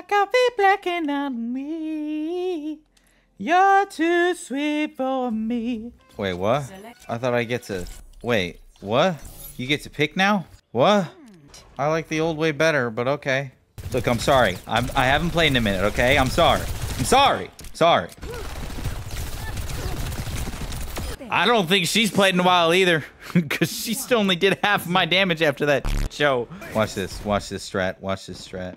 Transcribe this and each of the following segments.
My coffee blacking on me. You're too sweet for me. Wait, what? I thought I get to. Wait, what? You get to pick now? What? I like the old way better, but okay. Look, I'm sorry. I'm, I haven't played in a minute, okay? I'm sorry. I'm sorry. Sorry. I don't think she's played in a while either. Because she still only did half my damage after that show. Watch this. Watch this strat. Watch this strat.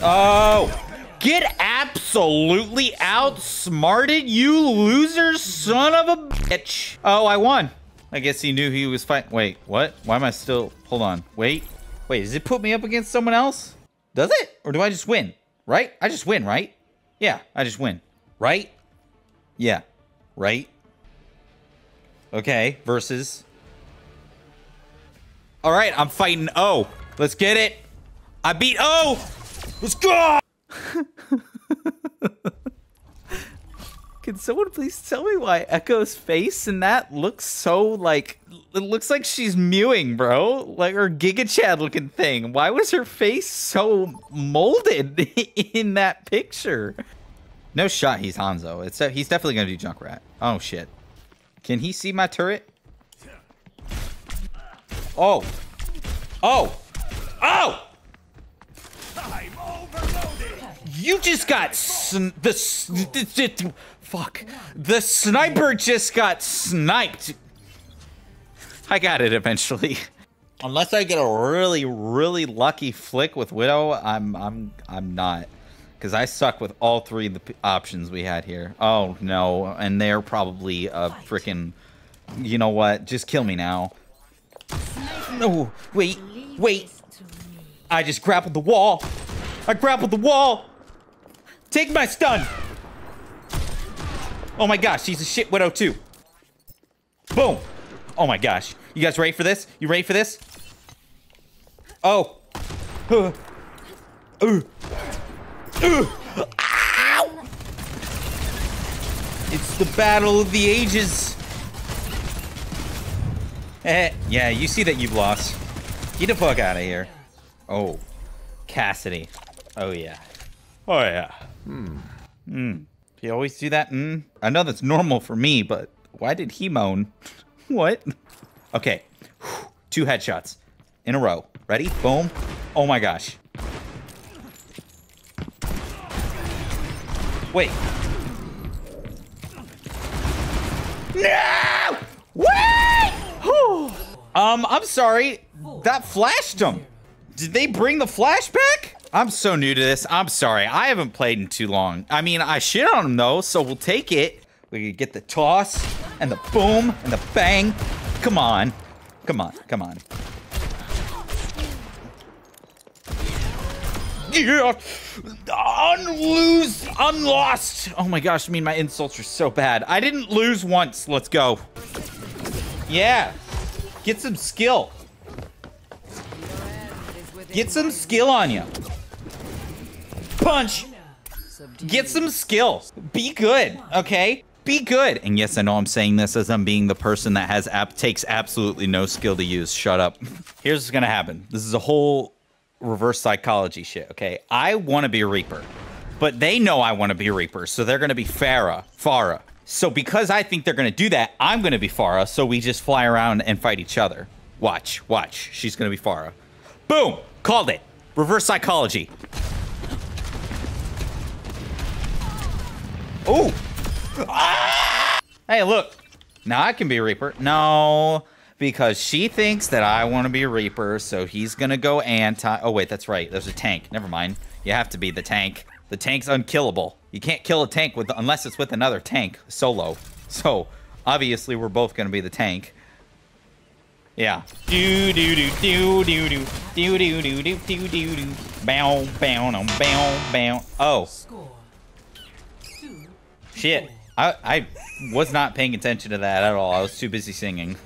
Oh! Get absolutely outsmarted, you loser son of a bitch. Oh, I won. I guess he knew he was fighting. Wait, what? Why am I still... Hold on. Wait. Wait, does it put me up against someone else? Does it? Or do I just win? Right? I just win, right? Yeah, I just win. Right? Yeah. Right? Okay, versus. All right, I'm fighting O. Let's get it. I beat O. Let's go. Can someone please tell me why Echo's face in that looks so like it looks like she's mewing, bro? Like her Giga Chad looking thing. Why was her face so molded in that picture? No shot he's Hanzo. It's he's definitely gonna do Junkrat. Oh shit. Can he see my turret? Oh. Oh. Oh! You just got the, the fuck. The sniper just got sniped. I got it eventually. Unless I get a really, really lucky flick with Widow, I'm, I'm, I'm not, because I suck with all three of the options we had here. Oh no, and they're probably a freaking. You know what? Just kill me now. No, wait, wait. I just grappled the wall. I grappled the wall. Take my stun! Oh my gosh, she's a shit widow too. Boom! Oh my gosh. You guys ready for this? You ready for this? Oh. Uh. Uh. Uh. Ow! It's the battle of the ages. Eh, yeah, you see that you've lost. Get the fuck out of here. Oh. Cassidy. Oh yeah. Oh yeah. Hmm. Hmm. You always do that? Hmm. I know that's normal for me, but why did he moan? what? Okay. Two headshots in a row. Ready? Boom. Oh my gosh. Wait. No! Wait! um, I'm sorry. That flashed him. Did they bring the flashback? I'm so new to this. I'm sorry. I haven't played in too long. I mean, I shit on him though, so we'll take it. We get the toss and the boom and the bang. Come on. Come on. Come on. Yeah. Unlose. Unlost. Oh my gosh. I mean, my insults are so bad. I didn't lose once. Let's go. Yeah. Get some skill. Get some skill on you punch. Get some skill. Be good, okay? Be good. And yes, I know I'm saying this as I'm being the person that has app takes absolutely no skill to use. Shut up. Here's what's gonna happen. This is a whole reverse psychology shit, okay? I want to be a Reaper, but they know I want to be a Reaper, so they're gonna be Pharah. Pharah. So because I think they're gonna do that, I'm gonna be Pharah, so we just fly around and fight each other. Watch, watch. She's gonna be Pharah. Boom! Called it. Reverse psychology. Oh! Ah! Hey, look. Now I can be a Reaper. No, because she thinks that I want to be a Reaper, so he's going to go anti... Oh, wait, that's right. There's a tank. Never mind. You have to be the tank. The tank's unkillable. You can't kill a tank with unless it's with another tank solo. So, obviously, we're both going to be the tank. Yeah. Do do do do do do do do do do do do do bow bow no bow bow. Oh. Shit. I, I was not paying attention to that at all. I was too busy singing.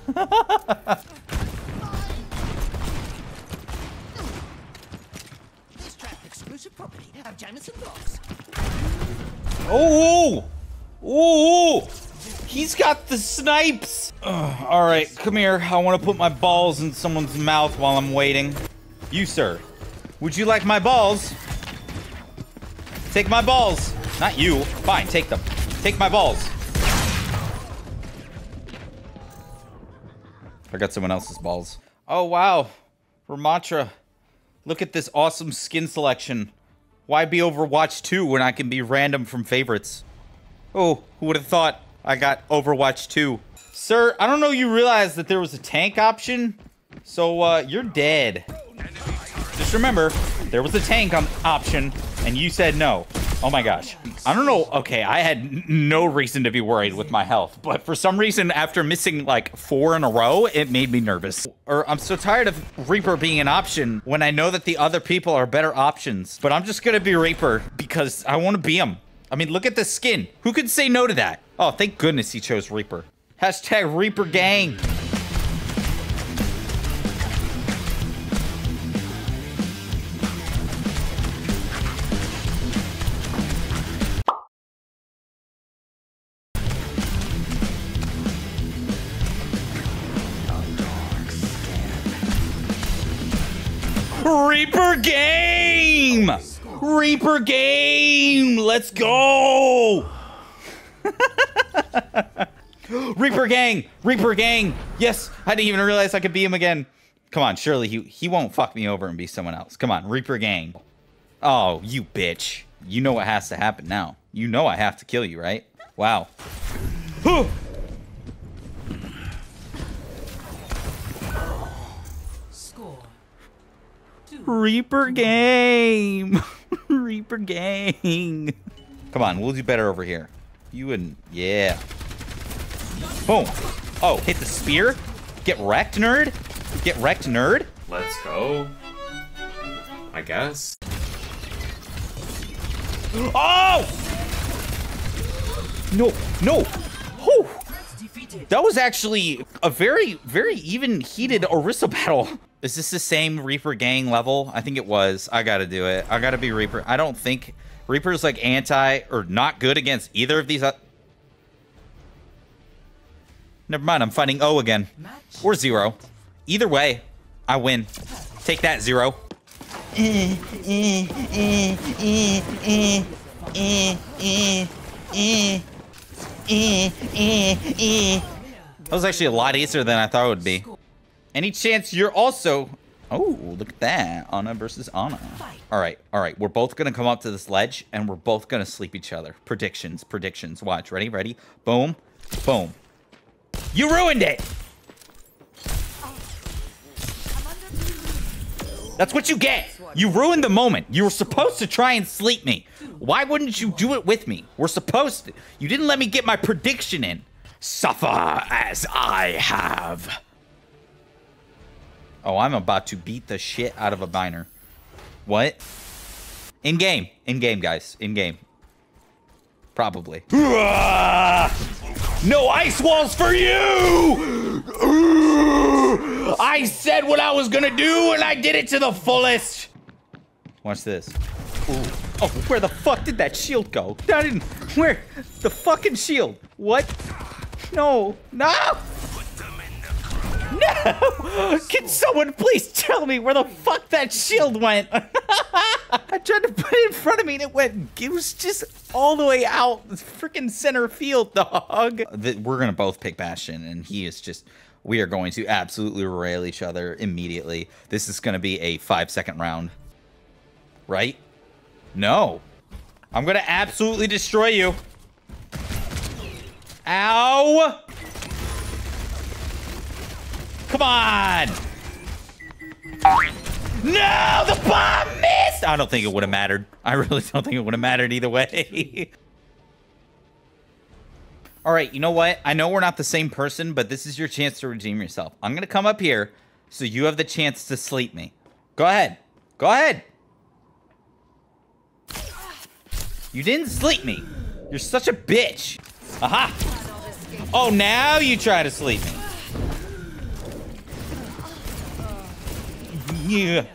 oh! Oh! He's got the snipes! Ugh, all right, come here. I want to put my balls in someone's mouth while I'm waiting. You, sir. Would you like my balls? Take my balls. Not you. Fine, take them. Take my balls. I got someone else's balls. Oh, wow. Ramattra. Look at this awesome skin selection. Why be Overwatch 2 when I can be random from favorites? Oh, who would have thought I got Overwatch 2? Sir, I don't know you realized that there was a tank option. So, uh, you're dead. Just remember, there was a tank option, and you said no. Oh my gosh. I don't know. Okay, I had no reason to be worried with my health, but for some reason, after missing like four in a row, it made me nervous. Or I'm so tired of Reaper being an option when I know that the other people are better options. But I'm just gonna be Reaper because I want to be him. I mean, look at the skin. Who could say no to that? Oh, thank goodness he chose Reaper. Hashtag Reaper Gang. Reaper game! Reaper game! Let's go! Reaper gang! Reaper gang! Yes, I didn't even realize I could be him again. Come on, surely he he won't fuck me over and be someone else. Come on, Reaper gang. Oh, you bitch. You know what has to happen now. You know I have to kill you, right? Wow. Reaper game. Reaper gang. Come on, we'll do better over here. You and yeah. Boom. Oh, hit the spear. Get wrecked, nerd. Get wrecked, nerd. Let's go. I guess. Oh! No, no. Whew. That was actually a very, very even heated Orisa battle. Is this the same Reaper gang level? I think it was. I gotta do it. I gotta be Reaper. I don't think Reaper's like anti or not good against either of these. Never mind. I'm fighting O again. Or Zero. Either way, I win. Take that, Zero. That was actually a lot easier than I thought it would be. Any chance you're also... Oh, look at that. Ana versus Ana. All right, all right. We're both going to come up to this ledge, and we're both going to sleep each other. Predictions, predictions. Watch. Ready, ready? Boom, boom. You ruined it! That's what you get. You ruined the moment. You were supposed to try and sleep me. Why wouldn't you do it with me? We're supposed to. You didn't let me get my prediction in. Suffer as I have. Oh, I'm about to beat the shit out of a minor. What? In game. In game, guys. In game. Probably. No ice walls for you! I said what I was gonna do and I did it to the fullest. Watch this. Ooh. Oh, where the fuck did that shield go? I didn't. Where? The fucking shield. What? No. No! No! Can someone please tell me where the fuck that shield went? I tried to put it in front of me and it went, it was just all the way out freaking center field, dog. We're gonna both pick Bastion and he is just, we are going to absolutely rail each other immediately. This is gonna be a five second round. Right? No. I'm gonna absolutely destroy you. Ow! Come on! No! The bomb missed! I don't think it would have mattered. I really don't think it would have mattered either way. All right, you know what? I know we're not the same person, but this is your chance to redeem yourself. I'm going to come up here so you have the chance to sleep me. Go ahead. Go ahead. You didn't sleep me. You're such a bitch. Aha. Oh, now you try to sleep me. Yeah.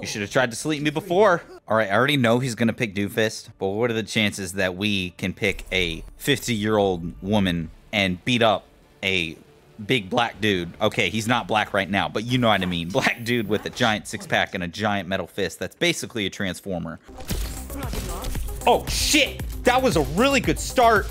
You should have tried to sleep me before. All right, I already know he's going to pick Doomfist, but what are the chances that we can pick a 50-year-old woman and beat up a big black dude? Okay, he's not black right now, but you know what I mean. Black dude with a giant six-pack and a giant metal fist that's basically a transformer. Oh, shit. That was a really good start.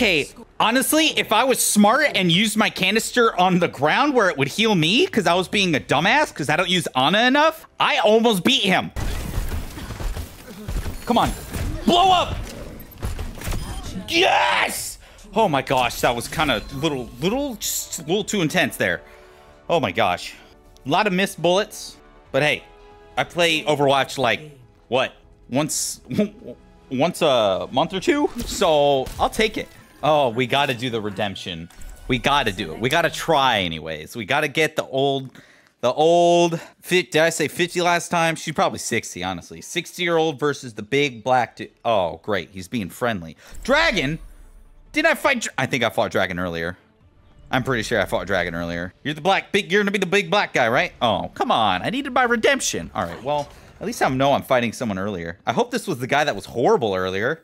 Okay, honestly, if I was smart and used my canister on the ground where it would heal me because I was being a dumbass because I don't use Ana enough, I almost beat him. Come on. Blow up! Yes! Oh my gosh, that was kind of little, little, just a little too intense there. Oh my gosh. A lot of missed bullets. But hey, I play Overwatch like, what? Once, once a month or two? So I'll take it. Oh, we got to do the redemption. We got to do it. We got to try anyways. We got to get the old, the old, did I say 50 last time? She's probably 60, honestly. 60 year old versus the big black dude. Oh, great. He's being friendly. Dragon? Did I fight? I think I fought Dragon earlier. I'm pretty sure I fought Dragon earlier. You're the black big. You're gonna be the big black guy, right? Oh, come on. I needed my redemption. All right. Well, at least I know I'm fighting someone earlier. I hope this was the guy that was horrible earlier.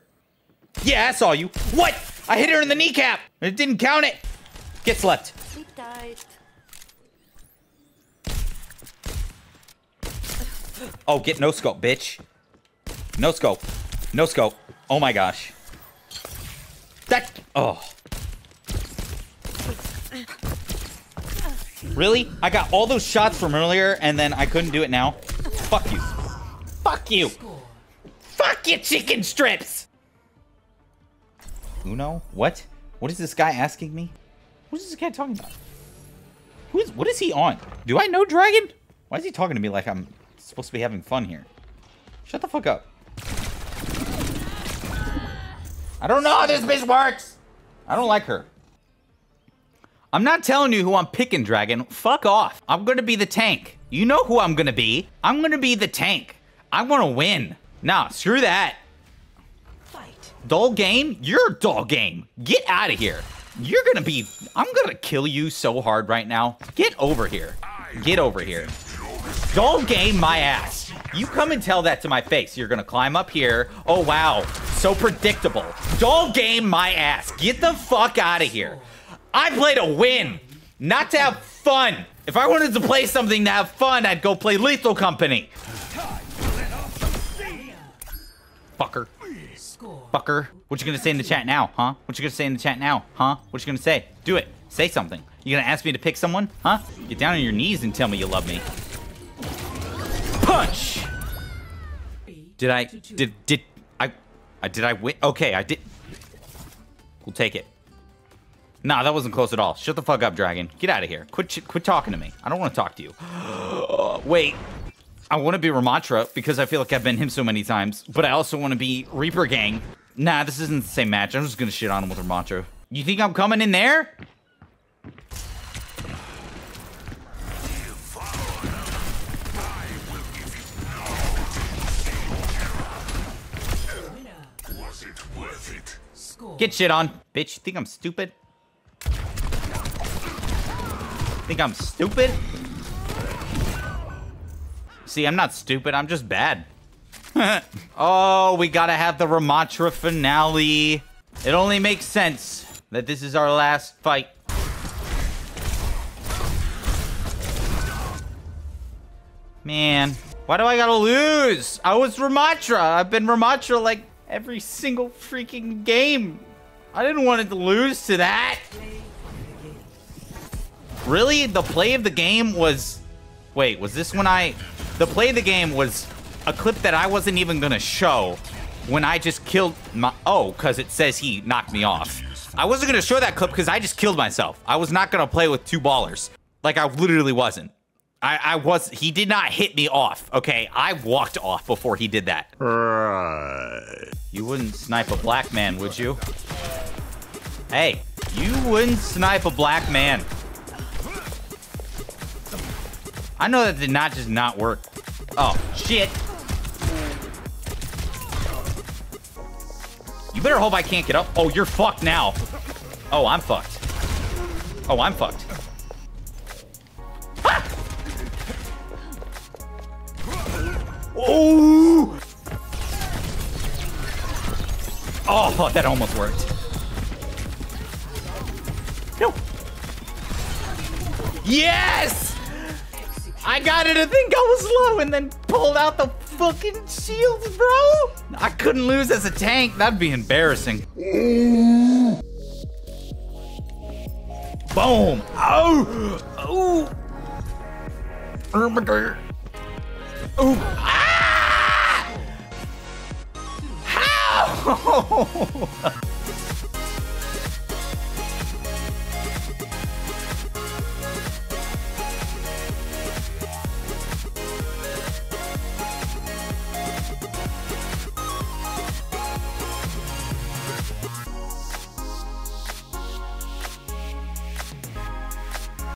Yeah, I saw you. What? I hit her in the kneecap. It didn't count it. Get slept. Sleep tight. Oh, get no scope, bitch. No scope. No scope. Oh my gosh. That. Oh. Really? I got all those shots from earlier and then I couldn't do it now? Fuck you. Fuck you. Fuck you, chicken strips. Uno? What? What is this guy asking me? What is this guy talking about? Who is, what is he on? Do I know Dragon? Why is he talking to me like I'm supposed to be having fun here? Shut the fuck up. I don't know how this bitch works. I don't like her. I'm not telling you who I'm picking, Dragon. Fuck off. I'm gonna be the tank. You know who I'm gonna be. I'm gonna be the tank. I wanna win. Nah, screw that. Dull game? You're a dull game. Get out of here. You're gonna be. I'm gonna kill you so hard right now. Get over here. Get over here. Dull game my ass. You come and tell that to my face. You're gonna climb up here. Oh wow. So predictable. Dull game my ass. Get the fuck out of here. I play to win, not to have fun. If I wanted to play something to have fun, I'd go play Lethal Company. Fucker. Fucker. What you gonna say in the chat now, huh? What you gonna say in the chat now, huh? What you gonna say? Do it. Say something. You gonna ask me to pick someone, huh? Get down on your knees and tell me you love me. Punch! Did I, did, did, I, I, did I win? Okay, I did. We'll take it. Nah, that wasn't close at all. Shut the fuck up, Dragon. Get out of here. Quit, quit talking to me. I don't want to talk to you. Wait. I want to be Ramattra because I feel like I've been him so many times, but I also want to be Reaper Gang. Nah, this isn't the same match. I'm just gonna shit on him with Ramattra. You think I'm coming in there? Get shit on. Bitch, you think I'm stupid? Think I'm stupid? See, I'm not stupid. I'm just bad. oh, we gotta have the Ramattra finale. It only makes sense that this is our last fight. Man, why do I gotta lose? I was Ramattra. I've been Ramattra like every single freaking game. I didn't want it to lose to that. Really? The play of the game was... Wait, was this when I... The play of the game was a clip that I wasn't even gonna show when I just killed my... Oh, because it says he knocked me off. I wasn't gonna show that clip because I just killed myself. I was not gonna play with two ballers. Like, I literally wasn't. I, I was... He did not hit me off, okay? I walked off before he did that. Right. You wouldn't snipe a black man, would you? Hey, you wouldn't snipe a black man. I know that did not just not work. Oh, shit. You better hope I can't get up. Oh, you're fucked now. Oh, I'm fucked. Oh, I'm fucked. Ah! Oh! Oh, that almost worked. No. Yes! I got it. I think I was low and then pulled out the fucking shields, bro. I couldn't lose as a tank. That'd be embarrassing. Boom. Oh. Oh. Oh. Ah! How?